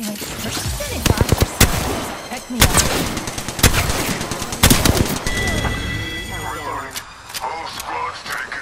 Pick me up. All squads taken.